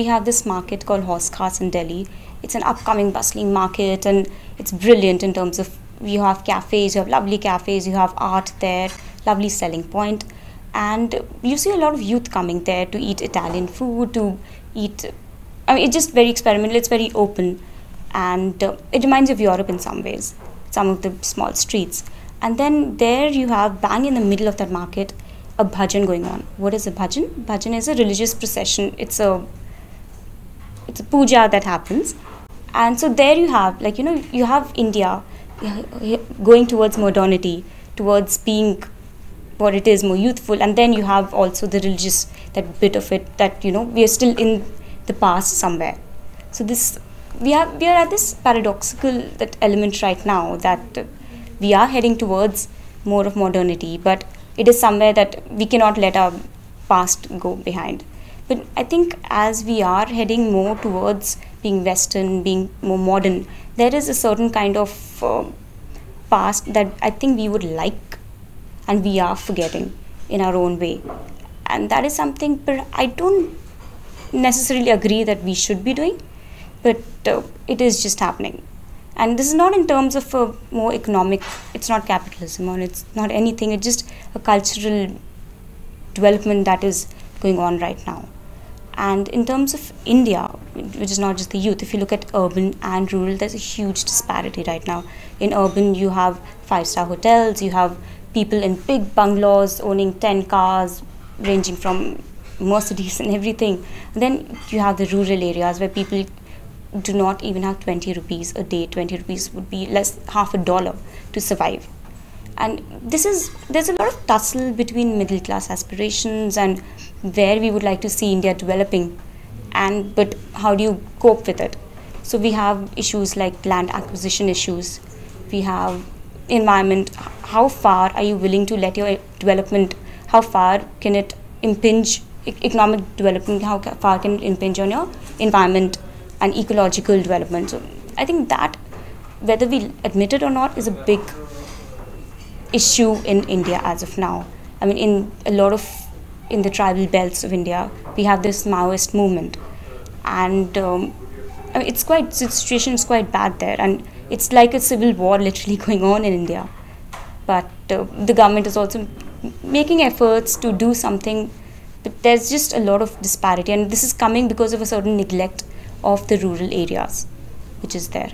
we have this market called Hauz Khas in Delhi. It's an upcoming bustling market and it's brilliant in terms of you have cafes, you have lovely cafes, you have art there, lovely selling point. and you see a lot of youth coming there to eat Italian food, to eat. I mean, it's just very experimental. It's very open, and uh, it reminds you of Europe in some ways. Some of the small streets, and then there you have bang in the middle of that market a bhajan going on. What is a bhajan? Bhajan is a religious procession. It's a it's a puja that happens, and so there you have like you know you have India going towards modernity, towards being what it is more youthful, and then you have also the religious that bit of it that you know we are still in the past somewhere. So this we are we are at this paradoxical that element right now that we are heading towards more of modernity, but it is somewhere that we cannot let our past go behind. But I think as we are heading more towards being Western, being more modern, there is a certain kind of uh, past that I think we would like and we are forgetting in our own way. And that is something but I don't necessarily agree that we should be doing, but uh, it is just happening. And this is not in terms of a more economic, it's not capitalism or it's not anything, it's just a cultural development that is going on right now. And in terms of India, which is not just the youth, if you look at urban and rural, there's a huge disparity right now. In urban, you have five star hotels, you have people in big bungalows owning 10 cars, ranging from Mercedes and everything. then you have the rural areas where people do not even have 20 rupees a day. 20 rupees would be less half a dollar to survive and this is there's a lot of tussle between middle class aspirations and where we would like to see India developing and but how do you cope with it? So we have issues like land acquisition issues. We have environment. How far are you willing to let your development how far can it impinge economic development? How far can it impinge on your environment and ecological development? So i think that whether we admit it or not is a big issue in India as of now. I mean, in a lot of in the tribal belts of India, we have this Maoist movement, and um, I mean, it's quite the situation is quite bad there, and it's like a civil war literally going on in India. But uh, the government is also making efforts to do something, but there's just a lot of disparity, and this is coming because of a certain neglect of the rural areas, which is there.